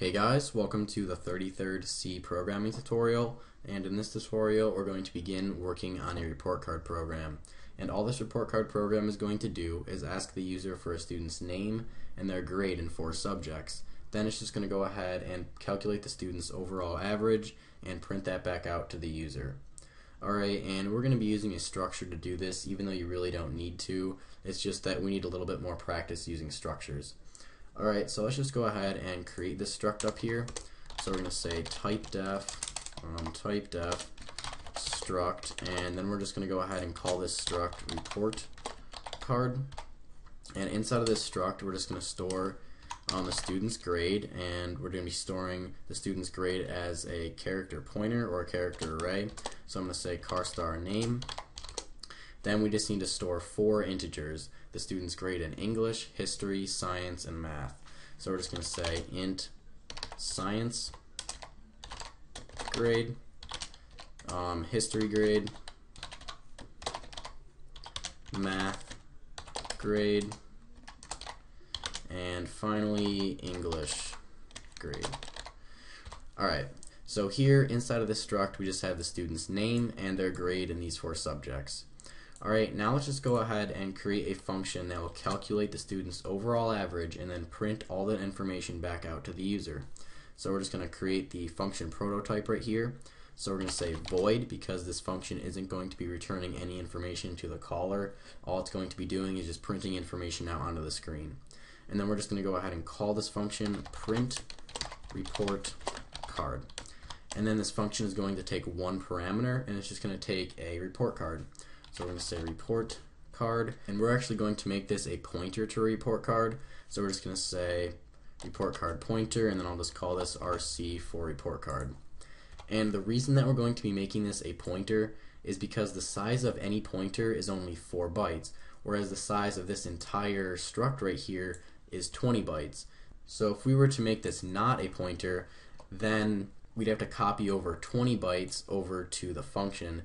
Hey guys, welcome to the 33rd C programming tutorial and in this tutorial we're going to begin working on a report card program and all this report card program is going to do is ask the user for a student's name and their grade in four subjects. Then it's just going to go ahead and calculate the student's overall average and print that back out to the user. Alright, and we're going to be using a structure to do this even though you really don't need to. It's just that we need a little bit more practice using structures. Alright, so let's just go ahead and create this struct up here. So we're going to say typedef, um, typedef struct, and then we're just going to go ahead and call this struct report card. And inside of this struct, we're just going to store um, the student's grade, and we're going to be storing the student's grade as a character pointer or a character array. So I'm going to say char star name. Then we just need to store four integers the student's grade in English, history, science, and math. So we're just going to say int science grade, um, history grade, math grade, and finally English grade. Alright, so here inside of this struct we just have the student's name and their grade in these four subjects. Alright, now let's just go ahead and create a function that will calculate the student's overall average and then print all that information back out to the user. So we're just going to create the function prototype right here. So we're going to say void because this function isn't going to be returning any information to the caller. All it's going to be doing is just printing information out onto the screen. And then we're just going to go ahead and call this function print report card. And then this function is going to take one parameter and it's just going to take a report card. So we're going to say report card, and we're actually going to make this a pointer to a report card. So we're just going to say report card pointer, and then I'll just call this RC for report card. And the reason that we're going to be making this a pointer is because the size of any pointer is only 4 bytes, whereas the size of this entire struct right here is 20 bytes. So if we were to make this not a pointer, then we'd have to copy over 20 bytes over to the function,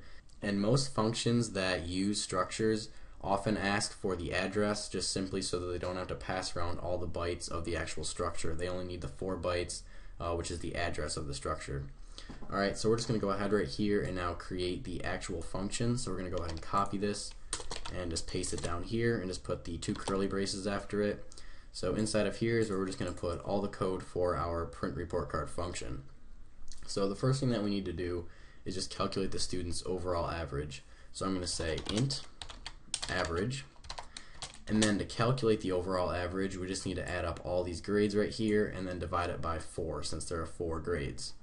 and most functions that use structures often ask for the address just simply so that they don't have to pass around all the bytes of the actual structure. They only need the four bytes, uh, which is the address of the structure. Alright, so we're just going to go ahead right here and now create the actual function. So we're going to go ahead and copy this and just paste it down here and just put the two curly braces after it. So inside of here is where we're just going to put all the code for our print report card function. So the first thing that we need to do is just calculate the student's overall average. So I'm going to say int average. And then to calculate the overall average, we just need to add up all these grades right here and then divide it by 4 since there are 4 grades.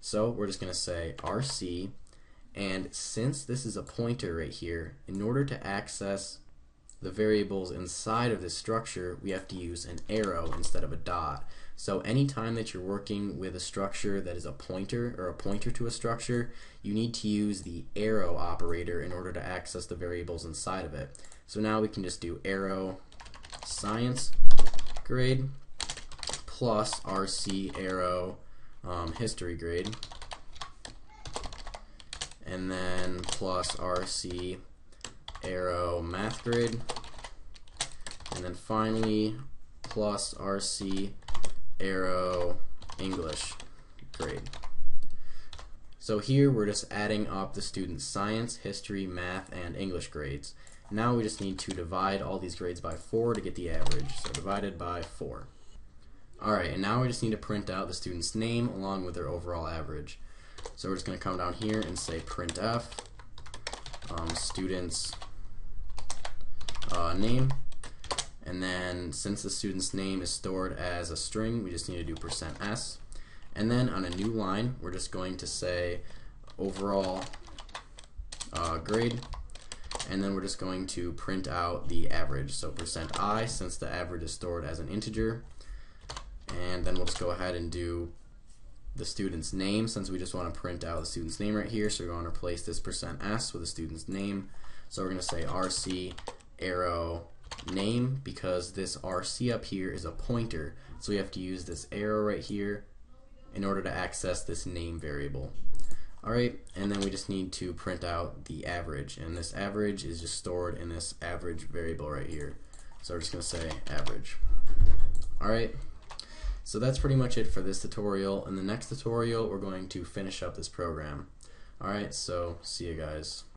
So we're just going to say RC, and since this is a pointer right here, in order to access the variables inside of this structure, we have to use an arrow instead of a dot. So anytime that you're working with a structure that is a pointer or a pointer to a structure, you need to use the arrow operator in order to access the variables inside of it. So now we can just do arrow science grade plus RC arrow um, history grade and then plus RC arrow math grade and then finally plus RC arrow English grade. So here we're just adding up the student's science, history, math, and English grades. Now we just need to divide all these grades by 4 to get the average. So divided by 4. Alright, and now we just need to print out the student's name along with their overall average. So we're just going to come down here and say printf um, student's uh, name and then since the student's name is stored as a string, we just need to do percent %s. And then on a new line, we're just going to say overall uh, grade. And then we're just going to print out the average. So percent %i, since the average is stored as an integer. And then we'll just go ahead and do the student's name since we just want to print out the student's name right here. So we're going to replace this percent %s with the student's name. So we're going to say RC arrow name because this RC up here is a pointer. So we have to use this arrow right here in order to access this name variable. Alright, and then we just need to print out the average. And this average is just stored in this average variable right here. So we're just going to say average. Alright, So that's pretty much it for this tutorial. In the next tutorial, we're going to finish up this program. Alright, so see you guys.